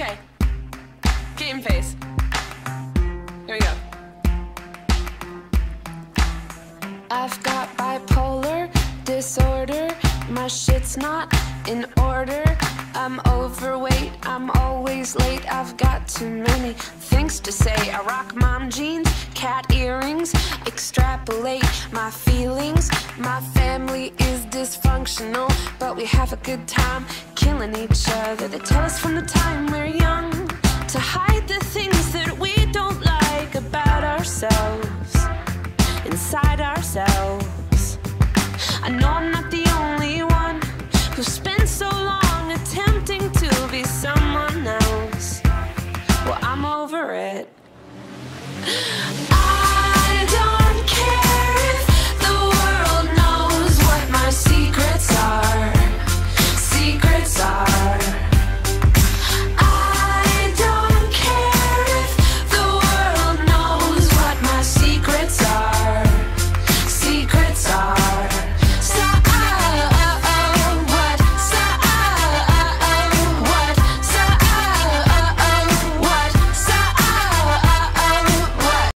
Okay. Game face. Here we go. I've got bipolar disorder. My shit's not in order. I'm overweight, I'm always late. I've got too many things to say. I rock mom jeans, cat earrings, extrapolate my feelings. My family functional, but we have a good time killing each other. They tell us from the time we're young to hide the things that we don't like about ourselves, inside ourselves. I know I'm not the only one who spent so long attempting to be someone else. Well, I'm over it.